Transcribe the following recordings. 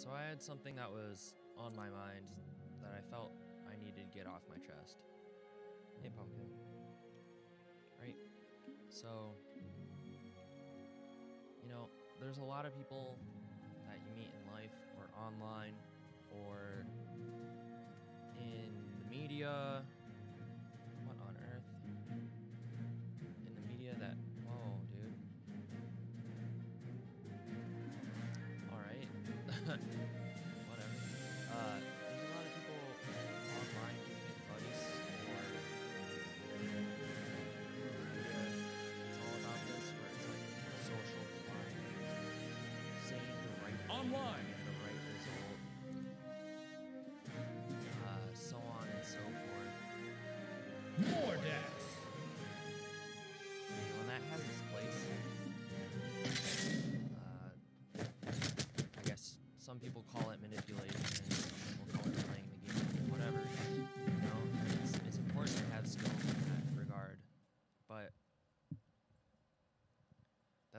So I had something that was on my mind that I felt I needed to get off my chest. Hey, Pumpkin. Right? So, you know, there's a lot of people that you meet in life or online or in the media. Whatever. Uh, there's a lot of people online giving advice. It's all about this where it's like social climbing, saying the right Online.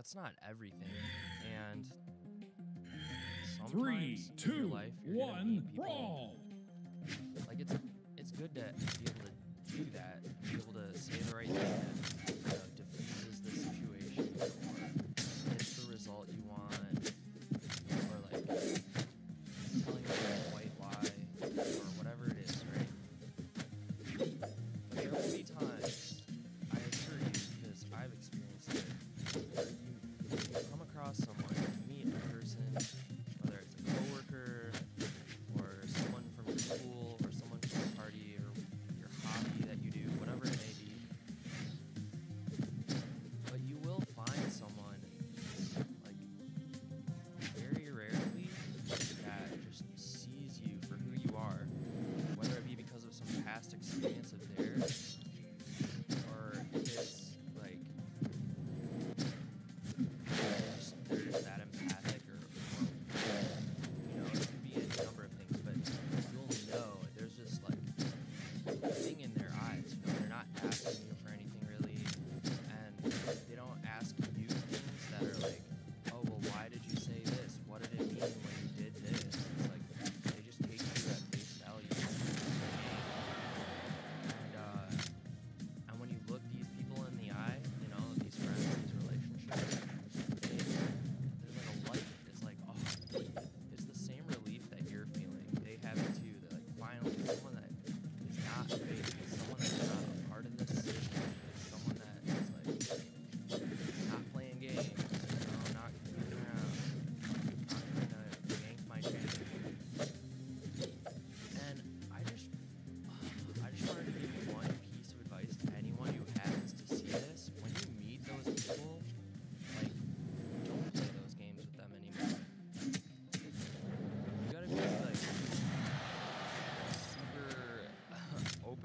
That's not everything. And Three, two, life, you're gonna meet one, brawl. like it's it's good to be able to do that, be able to say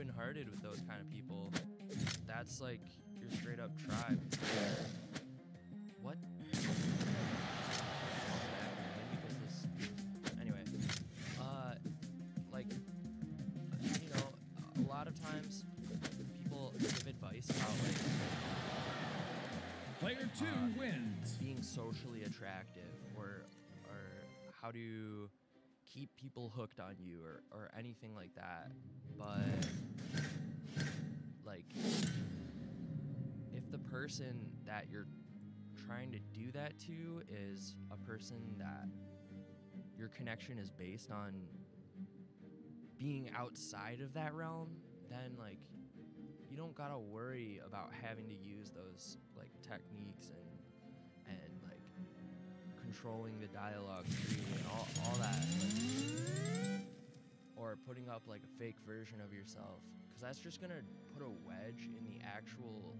open-hearted with those kind of people. That's like your straight up tribe. What? Because this. Anyway, uh, like, you know, a lot of times people give advice about like Player two Uh, wins. being socially attractive or or how to keep people hooked on you or, or anything like that but like if the person that you're trying to do that to is a person that your connection is based on being outside of that realm then like you don't gotta worry about having to use those like techniques and and like controlling the dialogue and all, all that like, putting up like a fake version of yourself because that's just gonna put a wedge in the actual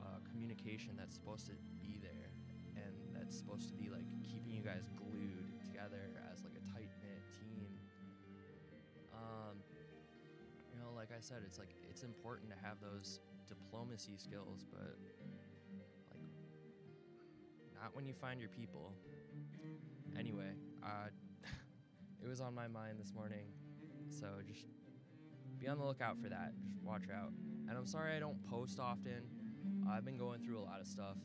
uh, communication that's supposed to be there and that's supposed to be like keeping you guys glued together as like a tight-knit team um, you know, like I said, it's like it's important to have those diplomacy skills, but like not when you find your people. Anyway, uh, it was on my mind this morning, so just be on the lookout for that. Just watch out. And I'm sorry I don't post often. I've been going through a lot of stuff,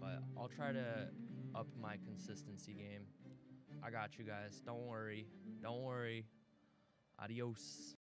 but I'll try to up my consistency game. I got you guys. Don't worry. Don't worry. Adios.